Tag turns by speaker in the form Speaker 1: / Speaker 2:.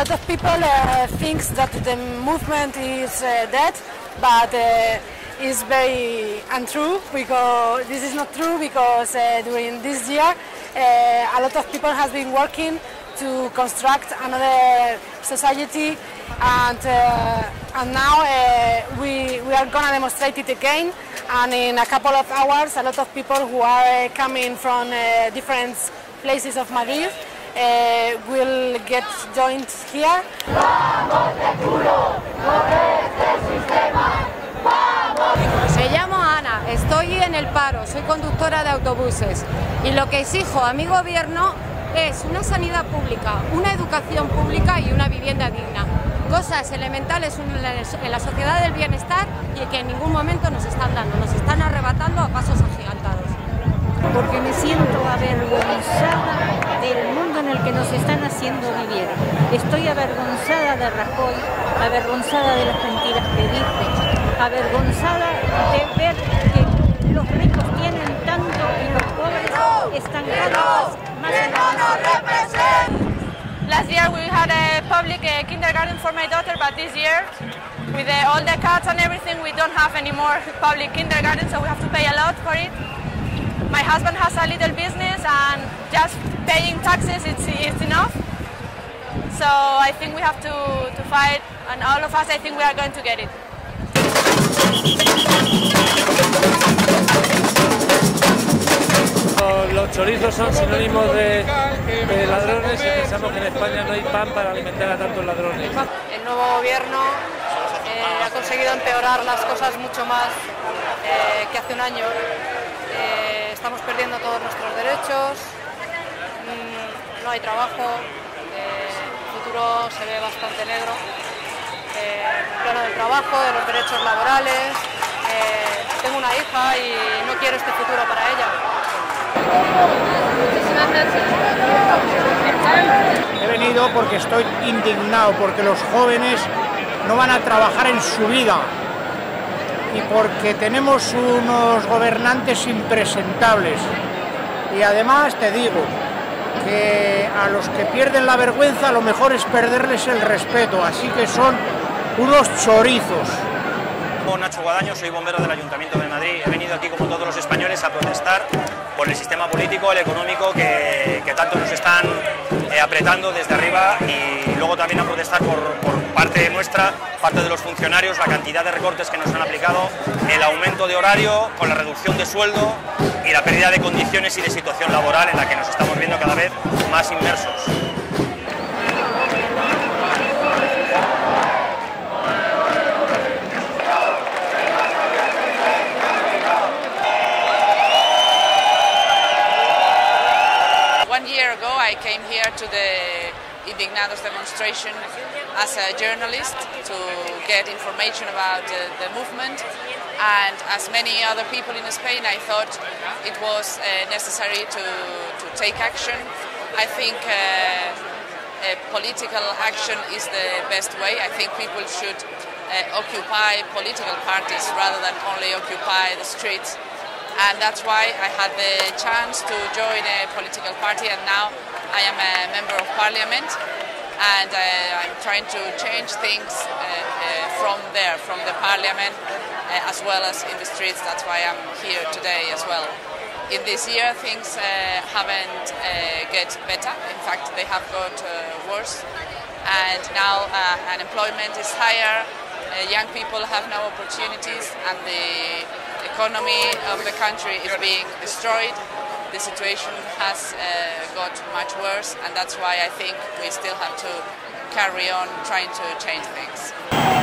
Speaker 1: lot of people uh, think that the movement is uh, dead, but uh, it's very untrue because this is not true because uh, during this year uh, a lot of people have been working to construct another society and, uh, and now uh, we, we are going to demonstrate it again. And in a couple of hours a lot of people who are uh, coming from uh, different places of Madrid uh, will get joined here.
Speaker 2: Me llamo Ana, estoy en el paro, soy conductora de autobuses y lo que exijo a mi gobierno es una sanidad pública, una educación pública y una vivienda digna. Cosas elementales en la sociedad del bienestar y que en ningún momento nos están dando, nos están arrebatando a pasos agigantados.
Speaker 3: Porque me siento avergonzada del mundo en el que nos están haciendo vivir. Estoy avergonzada de Rajoy, avergonzada de las mentiras que dice, avergonzada de ver que los ricos tienen tanto y los pobres están cada más en la
Speaker 4: Last year we had a public uh, kindergarten for my daughter, but this year, with uh, all the cuts and everything, we don't have any more public kindergarten, so we have to pay a lot for it. My husband has a little business, and just paying taxes it's, it's enough. So I think we have to, to fight, and all of us, I think we are going to get it.
Speaker 5: Los chorizos son sinónimos de, de ladrones y pensamos que en España no hay pan para alimentar a tantos ladrones.
Speaker 4: El nuevo gobierno eh, ha conseguido empeorar las cosas mucho más eh, que hace un año. Eh, estamos perdiendo todos nuestros derechos, no hay trabajo, eh, el futuro se ve bastante negro. Eh, el plano del trabajo, de los derechos laborales. Eh, tengo una hija y no quiero este futuro para ella.
Speaker 6: He venido porque estoy indignado, porque los jóvenes no van a trabajar en su vida y porque tenemos unos gobernantes impresentables. Y además te digo que a los que pierden la vergüenza lo mejor es perderles el respeto, así que son unos chorizos.
Speaker 7: Nacho Guadaño, soy bombero del Ayuntamiento de Madrid. He venido aquí, como todos los españoles, a protestar por el sistema político, el económico, que, tanto nos están apretando desde arriba y luego también a protestar por, por, parte nuestra, parte de los funcionarios, la cantidad de recortes que nos han aplicado, el aumento de horario con la reducción de sueldo y la pérdida de condiciones y de situación laboral en la que nos estamos viendo cada vez más inmersos.
Speaker 8: Came here to the Indignados demonstration as a journalist to get information about uh, the movement and as many other people in Spain I thought it was uh, necessary to, to take action. I think uh, political action is the best way. I think people should occupy political parties rather than only occupy the streets and that's why I had the chance to join a political party and now I am a member of parliament and uh, I'm trying to change things uh, uh, from there, from the parliament as well as in the streets. That's why I'm here today as well. In this year things haven't get better, in fact they have got worse and now unemployment is higher, young people have no opportunities and the economy of the country is being destroyed. The situation has uh, got much worse and that's why I think we still have to carry on trying to change things.